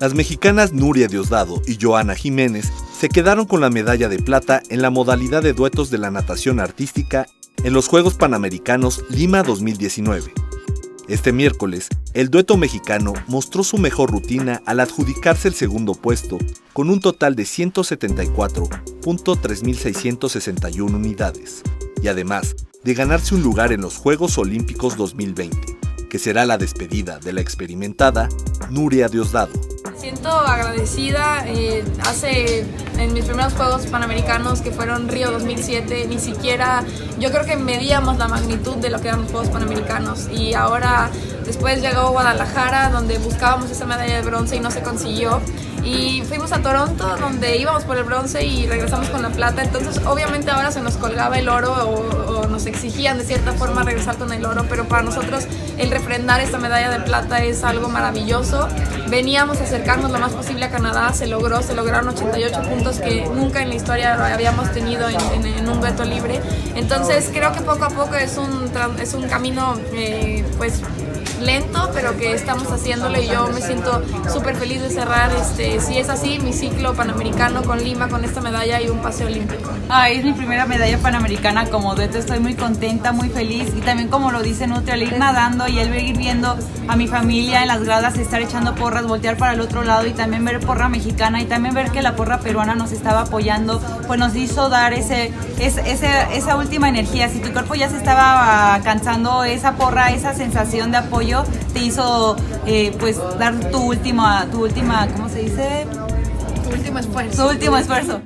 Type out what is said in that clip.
Las mexicanas Nuria Diosdado y Joana Jiménez se quedaron con la medalla de plata en la modalidad de duetos de la natación artística en los Juegos Panamericanos Lima 2019. Este miércoles, el dueto mexicano mostró su mejor rutina al adjudicarse el segundo puesto con un total de 174.3661 unidades y además de ganarse un lugar en los Juegos Olímpicos 2020, que será la despedida de la experimentada Nuria Diosdado siento agradecida. Eh, hace en mis primeros Juegos Panamericanos, que fueron Río 2007, ni siquiera yo creo que medíamos la magnitud de lo que eran los Juegos Panamericanos. Y ahora, después llegó Guadalajara, donde buscábamos esa medalla de bronce y no se consiguió y fuimos a Toronto donde íbamos por el bronce y regresamos con la plata. Entonces obviamente ahora se nos colgaba el oro o, nos exigían de cierta forma regresar con el oro pero para nosotros el refrendar esta medalla de plata es algo maravilloso. Veníamos a acercarnos lo más posible a Canadá se logró, se lograron 88 puntos que nunca en la historia habíamos tenido en, un dueto libre. Entonces creo que poco a poco es un, es un camino eh, pues lento, pero que estamos haciéndolo y yo me siento súper feliz de cerrar, este, si es así, mi ciclo panamericano con Lima, con esta medalla y un paseo olímpico. Ah, es mi primera medalla panamericana como dueto, estoy muy contenta, muy feliz y también como lo dice Nutri, al ir nadando y el ir viendo a mi familia en las gradas estar echando porras, voltear para el otro lado y también ver porra mexicana y también ver que la porra peruana nos estaba apoyando, pues nos hizo dar ese, ese, esa última energía. Si tu cuerpo ya se estaba cansando, esa porra, esa sensación de apoyo te hizo eh, pues dar tu última, tu última, ¿cómo se dice? Tu último esfuerzo. Tu último esfuerzo.